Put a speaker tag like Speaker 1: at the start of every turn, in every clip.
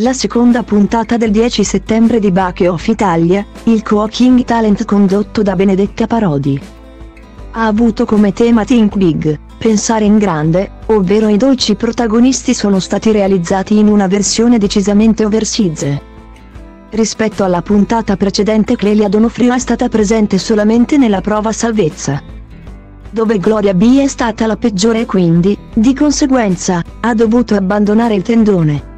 Speaker 1: La seconda puntata del 10 settembre di Bake Off Italia, il Cooking Talent condotto da Benedetta Parodi. Ha avuto come tema Think Big, pensare in grande, ovvero i dolci protagonisti sono stati realizzati in una versione decisamente oversize. Rispetto alla puntata precedente Clelia Donofrio è stata presente solamente nella prova salvezza. Dove Gloria B è stata la peggiore e quindi, di conseguenza, ha dovuto abbandonare il tendone.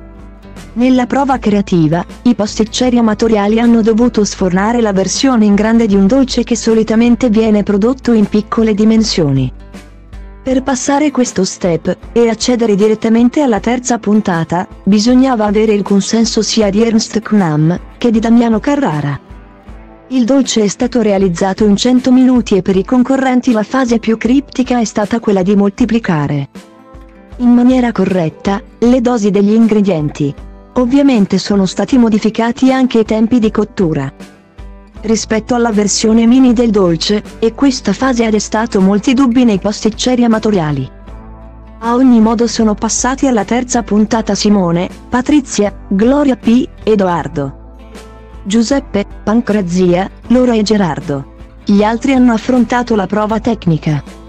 Speaker 1: Nella prova creativa, i pasticceri amatoriali hanno dovuto sfornare la versione in grande di un dolce che solitamente viene prodotto in piccole dimensioni. Per passare questo step, e accedere direttamente alla terza puntata, bisognava avere il consenso sia di Ernst Knam, che di Damiano Carrara. Il dolce è stato realizzato in 100 minuti e per i concorrenti la fase più criptica è stata quella di moltiplicare in maniera corretta le dosi degli ingredienti. Ovviamente sono stati modificati anche i tempi di cottura. Rispetto alla versione mini del dolce, e questa fase ha destato molti dubbi nei pasticceri amatoriali. A ogni modo sono passati alla terza puntata Simone, Patrizia, Gloria P, Edoardo. Giuseppe, Pancrazia, Lora e Gerardo. Gli altri hanno affrontato la prova tecnica.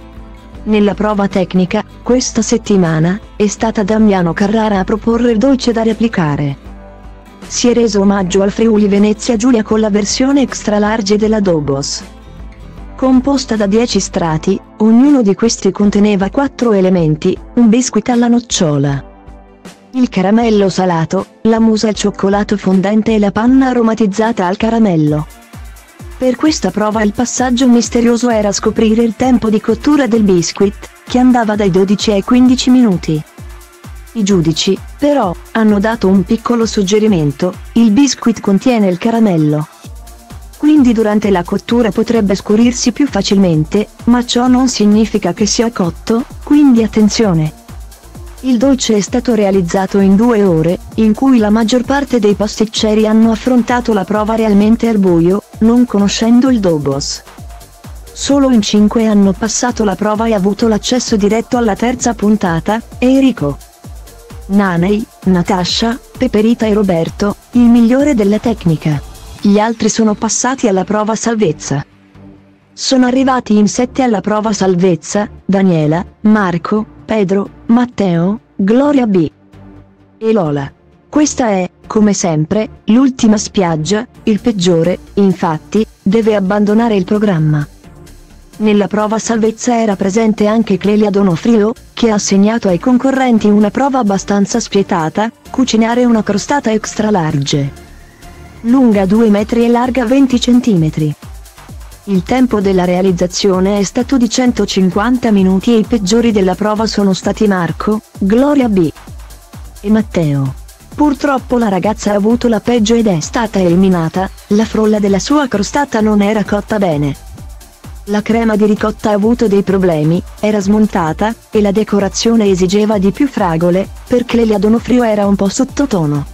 Speaker 1: Nella prova tecnica, questa settimana, è stata Damiano Carrara a proporre il dolce da replicare. Si è reso omaggio al Friuli Venezia Giulia con la versione extra large della Dobos. Composta da 10 strati, ognuno di questi conteneva 4 elementi, un biscuit alla nocciola, il caramello salato, la musa al cioccolato fondente e la panna aromatizzata al caramello. Per questa prova il passaggio misterioso era scoprire il tempo di cottura del biscuit, che andava dai 12 ai 15 minuti. I giudici, però, hanno dato un piccolo suggerimento, il biscuit contiene il caramello. Quindi durante la cottura potrebbe scurirsi più facilmente, ma ciò non significa che sia cotto, quindi attenzione. Il dolce è stato realizzato in due ore, in cui la maggior parte dei pasticceri hanno affrontato la prova realmente al buio, non conoscendo il Dobos. Solo in cinque hanno passato la prova e avuto l'accesso diretto alla terza puntata, Enrico. Nanei, Natasha, Peperita e Roberto, il migliore della tecnica. Gli altri sono passati alla prova salvezza. Sono arrivati in sette alla prova salvezza, Daniela, Marco, Pedro, Matteo, Gloria B. e Lola. Questa è, come sempre, l'ultima spiaggia, il peggiore, infatti, deve abbandonare il programma. Nella prova salvezza era presente anche Clelia Donofrio, che ha assegnato ai concorrenti una prova abbastanza spietata, cucinare una crostata extra large. Lunga 2 metri e larga 20 centimetri. Il tempo della realizzazione è stato di 150 minuti e i peggiori della prova sono stati Marco, Gloria B. e Matteo. Purtroppo la ragazza ha avuto la peggio ed è stata eliminata, la frolla della sua crostata non era cotta bene. La crema di ricotta ha avuto dei problemi, era smontata, e la decorazione esigeva di più fragole, perché Lelia Donofrio era un po' sottotono.